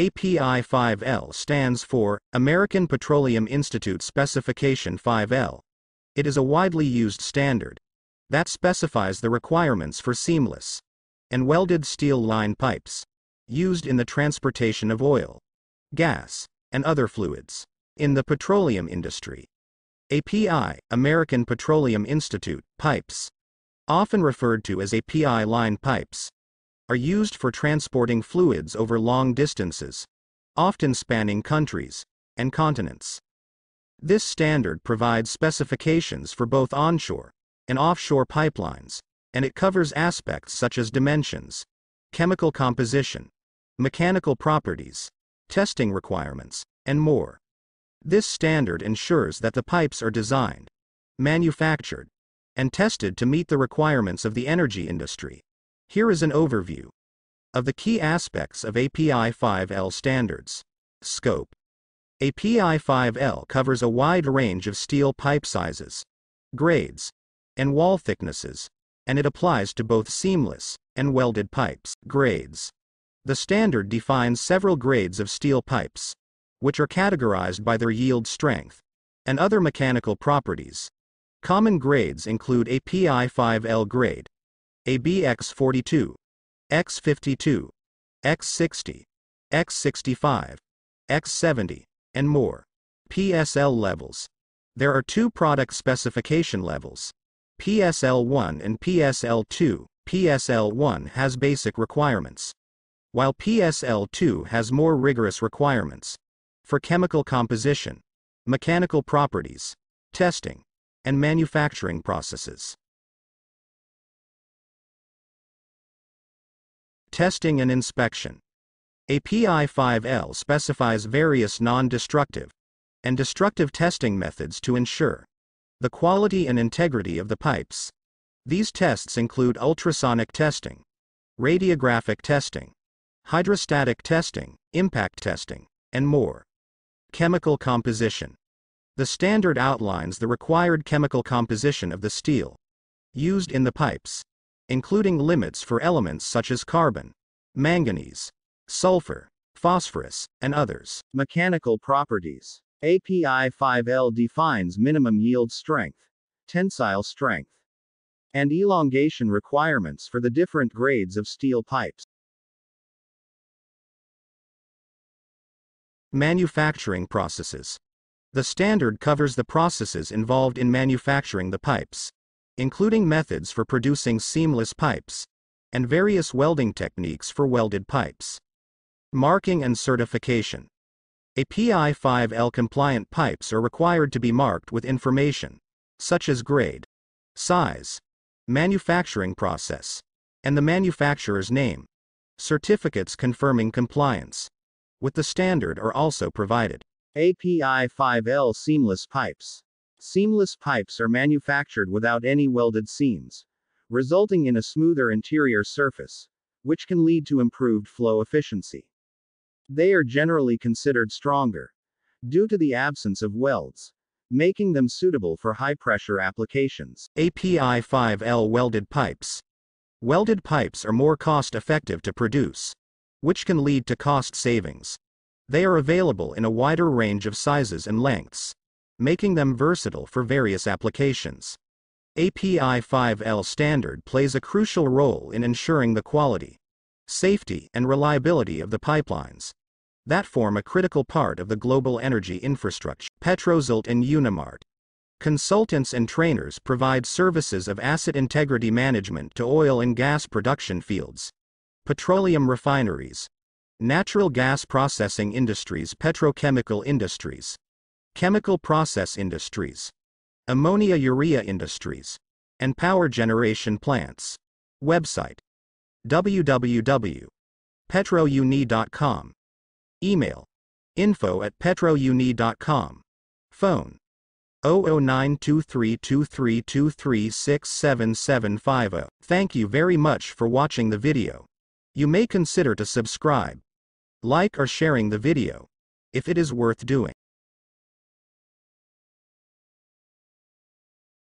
API 5L stands for American Petroleum Institute Specification 5L. It is a widely used standard that specifies the requirements for seamless and welded steel line pipes used in the transportation of oil, gas, and other fluids in the petroleum industry. API, American Petroleum Institute, pipes, often referred to as API line pipes, are used for transporting fluids over long distances, often spanning countries and continents. This standard provides specifications for both onshore and offshore pipelines, and it covers aspects such as dimensions, chemical composition, mechanical properties, testing requirements, and more. This standard ensures that the pipes are designed, manufactured, and tested to meet the requirements of the energy industry. Here is an overview of the key aspects of API 5L standards. Scope API 5L covers a wide range of steel pipe sizes, grades, and wall thicknesses, and it applies to both seamless and welded pipes. Grades The standard defines several grades of steel pipes, which are categorized by their yield strength and other mechanical properties. Common grades include API 5L grade, ABX42, X52, X60, X65, X70, and more. PSL levels. There are two product specification levels. PSL1 and PSL2. PSL1 has basic requirements, while PSL2 has more rigorous requirements for chemical composition, mechanical properties, testing, and manufacturing processes. Testing and inspection. API 5L specifies various non-destructive and destructive testing methods to ensure the quality and integrity of the pipes. These tests include ultrasonic testing, radiographic testing, hydrostatic testing, impact testing, and more. Chemical composition. The standard outlines the required chemical composition of the steel used in the pipes, including limits for elements such as carbon, manganese, sulfur, phosphorus, and others. Mechanical properties. API 5L defines minimum yield strength, tensile strength, and elongation requirements for the different grades of steel pipes. Manufacturing processes. The standard covers the processes involved in manufacturing the pipes, including methods for producing seamless pipes, and various welding techniques for welded pipes. Marking and certification. API 5L compliant pipes are required to be marked with information, such as grade, size, manufacturing process, and the manufacturer's name. Certificates confirming compliance with the standard are also provided. API 5L seamless pipes. Seamless pipes are manufactured without any welded seams, resulting in a smoother interior surface, which can lead to improved flow efficiency. They are generally considered stronger due to the absence of welds, making them suitable for high pressure applications. API 5L welded pipes. Welded pipes are more cost effective to produce which can lead to cost savings. They are available in a wider range of sizes and lengths, making them versatile for various applications. API 5L standard plays a crucial role in ensuring the quality, safety, and reliability of the pipelines that form a critical part of the global energy infrastructure. Petrosult and Unimart. Consultants and trainers provide services of asset integrity management to oil and gas production fields, petroleum refineries, natural gas processing industries, petrochemical industries, chemical process industries, ammonia urea industries, and power generation plants. Website www.petrouni.com. Email info at petrouni.com. Phone 009232323677750. Thank you very much for watching the video. You may consider to subscribe, like or sharing the video, if it is worth doing.